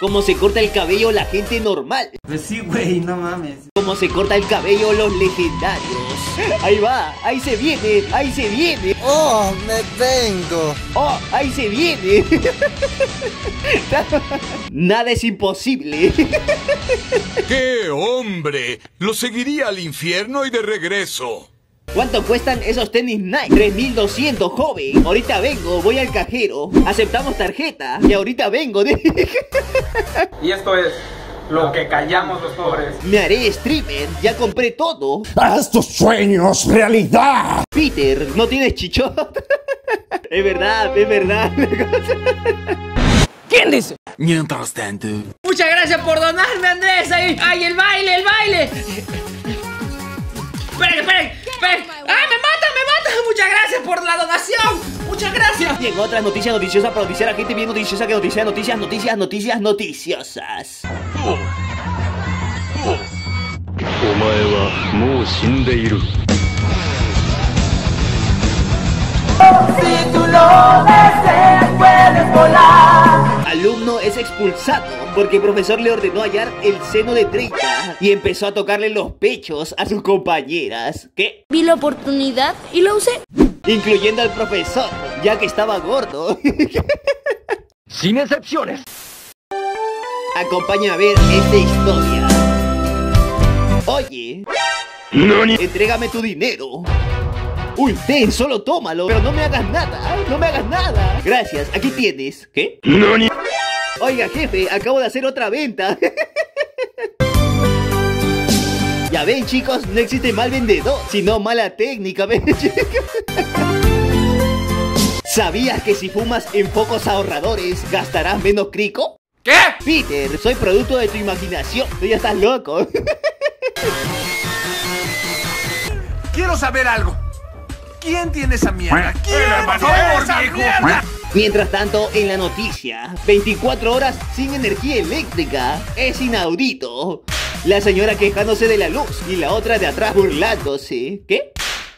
Como se corta el cabello la gente normal. Pues sí, güey, no mames. Como se corta el cabello los legendarios. Ahí va, ahí se viene, ahí se viene. ¡Oh, me vengo! ¡Oh, ahí se viene! Nada es imposible. ¡Qué hombre! Lo seguiría al infierno y de regreso. ¿Cuánto cuestan esos tenis Nike? 3200, joven. Ahorita vengo, voy al cajero. Aceptamos tarjeta. Y ahorita vengo. Y esto es lo que callamos los pobres. Me haré streamer. Ya compré todo. ¡Haz tus sueños realidad! Peter, ¿no tienes chichón? es verdad, es verdad. ¿Quién dice? Mientras tanto. Muchas gracias por donarme, Andrés. Ahí, ay, el baile, el baile. Esperen, esperen. ¡Ay, me mata, me mata! ¡Muchas gracias por la donación! ¡Muchas gracias! Llegó otras noticias noticiosas para noticiar gente bien noticiosa que noticias, noticias, noticias, noticias noticiosas. Si tú lo deseas, puedes volar. Alumno es expulsado porque el profesor le ordenó hallar el seno de 30 y empezó a tocarle los pechos a sus compañeras. ¿Qué? Vi la oportunidad y la usé. Incluyendo al profesor, ya que estaba gordo. Sin excepciones. Acompáñame a ver esta historia. Oye, entrégame tu dinero. Uy, ten, solo tómalo, pero no me hagas nada, no me hagas nada. Gracias, aquí tienes. ¿Qué? Oiga, jefe, acabo de hacer otra venta. Ya ven, chicos, no existe mal vendedor, sino mala técnica, ¿ven? ¿Sabías que si fumas en focos ahorradores gastarás menos crico? ¿Qué? Peter, soy producto de tu imaginación. Tú ya estás loco. Quiero saber algo. ¿Quién tiene esa mierda? ¿Quién tiene esa mierda? Mientras tanto, en la noticia, 24 horas sin energía eléctrica es inaudito. La señora quejándose de la luz y la otra de atrás burlándose. ¿Qué?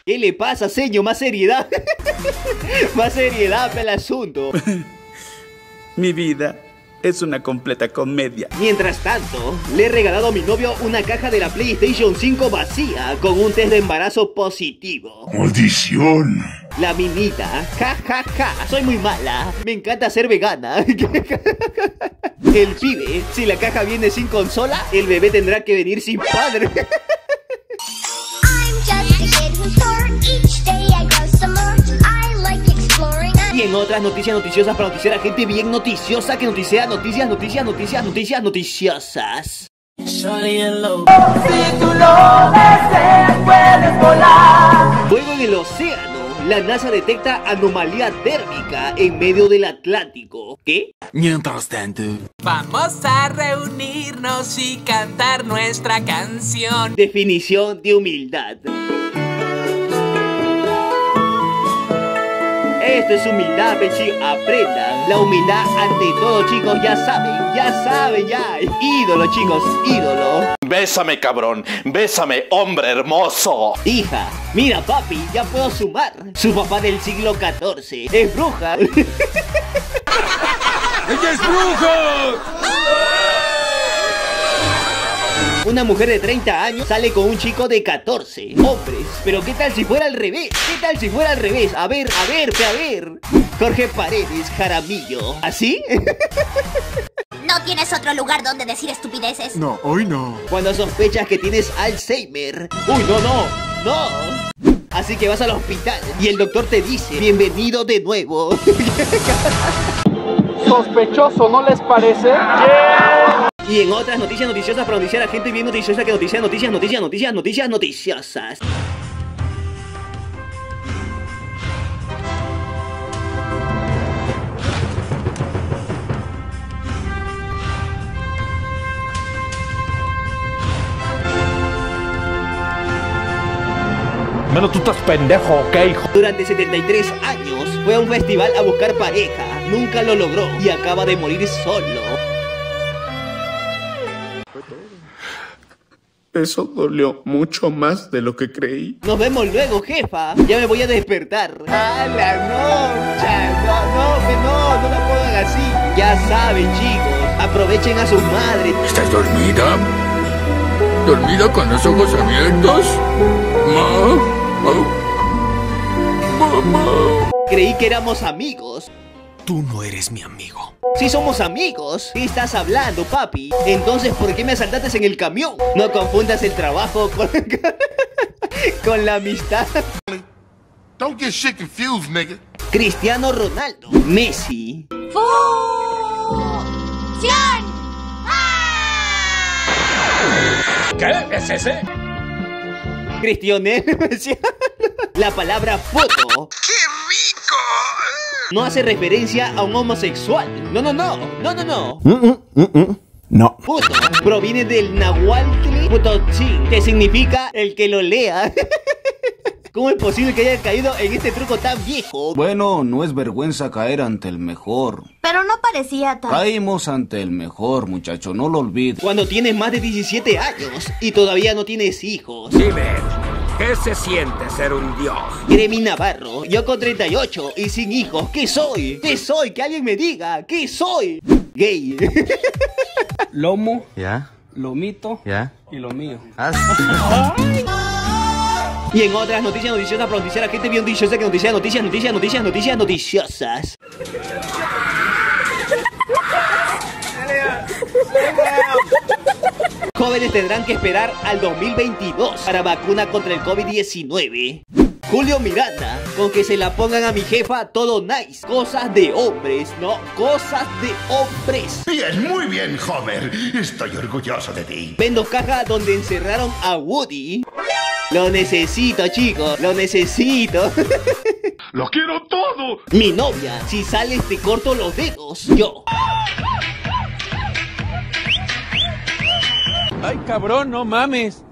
¿Qué le pasa, señor? Más seriedad. Más seriedad para el asunto. Mi vida es una completa comedia. Mientras tanto, le he regalado a mi novio una caja de la PlayStation 5 vacía con un test de embarazo positivo. ¡Maldición! La minita, ja ja ja, soy muy mala, me encanta ser vegana. El pibe, si la caja viene sin consola, el bebé tendrá que venir sin padre. Y en otras noticias noticiosas para noticiar a gente bien noticiosa que noticia noticias, noticias, noticias, noticias noticiosas. Fuego en el océano. La NASA detecta anomalía térmica en medio del Atlántico. ¿Qué? Mientras tanto. Vamos a reunirnos y cantar nuestra canción. Definición de humildad. Esto es humildad, pechi. Aprendan. La humildad ante todo, chicos. Ya saben, ya saben, ya. Ídolo, chicos, ídolo. Bésame, cabrón. Bésame, hombre hermoso. Hija, mira, papi, ya puedo sumar. Su papá del siglo XIV es bruja. ¡Ella es bruja! Una mujer de 30 años sale con un chico de 14. Hombres, pero ¿qué tal si fuera al revés? ¿Qué tal si fuera al revés? A ver, a ver, a ver. Jorge Paredes, Jaramillo. ¿Así? ¿No tienes otro lugar donde decir estupideces? No, hoy no. Cuando sospechas que tienes Alzheimer. Uy, no, no, no. Así que vas al hospital y el doctor te dice, bienvenido de nuevo. Sospechoso, ¿no les parece? Y en otras noticias noticiosas para noticiar a gente bien noticiosa que noticia noticias, noticias, noticias, noticias noticiosas. Menos tú estás pendejo, ¿ok, hijo? Durante 73 años fue a un festival a buscar pareja. Nunca lo logró y acaba de morir solo. Eso dolió mucho más de lo que creí. Nos vemos luego, jefa. Ya me voy a despertar. A la noche. No, no, que no, no la pongan así. Ya saben, chicos. Aprovechen a sus madres. ¿Estás dormida? ¿Dormida con los ojos abiertos? Ma, ma, mamá. Creí que éramos amigos. Tú no eres mi amigo. Si somos amigos, ¿qué estás hablando, papi? Entonces, ¿por qué me asaltaste en el camión? No confundas el trabajo con, con la amistad. Don't get shit confused, nigga. Cristiano Ronaldo, Messi, ¿Qué es ese? Cristiano Messi. La palabra foto. ¡Qué! No hace referencia a un homosexual. No, no, no. No, no, no. No. Puto proviene del nahuatl putochin, que significa el que lo lea. ¿Cómo es posible que haya caído en este truco tan viejo? Bueno, no es vergüenza caer ante el mejor. Pero no parecía tan... Caímos ante el mejor, muchacho, no lo olvides. Cuando tienes más de 17 años y todavía no tienes hijos. Dime, ¿qué se siente ser un dios? Gremi Navarro, yo con 38 y sin hijos, ¿qué soy? ¿Qué soy? Que alguien me diga, ¿qué soy? Gay. Lomo, ¿Ya? lomito ¿Ya? y lo mío. Y en otras noticias noticiosas para noticiar a gente bien noticiosa que noticias, noticias, noticias, noticias, noticias, noticiosas. Jóvenes tendrán que esperar al 2022 para vacuna contra el COVID-19. Julio Miranda, con que se la pongan a mi jefa todo nice. Cosas de hombres, no, cosas de hombres. Bien, muy bien, Homer. Estoy orgulloso de ti. Vendo caja donde encerraron a Woody. Lo necesito, chicos, lo necesito. ¡Lo quiero todo! Mi novia, si sales te corto los dedos. Yo. Ay, cabrón, no mames.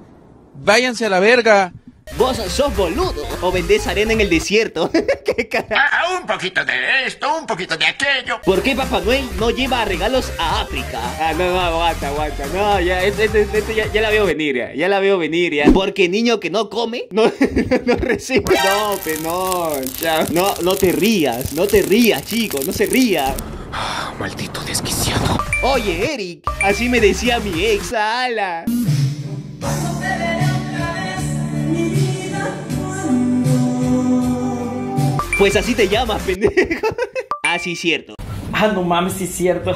Váyanse a la verga. Vos sos boludo o vendés arena en el desierto. ¿Qué cara? Ah, un poquito de esto, un poquito de aquello. ¿Por qué Papá Noel no lleva regalos a África? Ah, no, no, aguanta, aguanta. No, ya, este, este- este ya, ya la veo venir, ya. Ya la veo venir, ya. Porque niño que no come, no, no recibe. No, pe, no, ya. No, no te rías, no te rías, chico, no se ría. Maldito desquiciado. Oye, Eric, así me decía mi ex, ala. Pues así te llamas, pendejo. Ah, sí, cierto. Ah, no mames, sí cierto.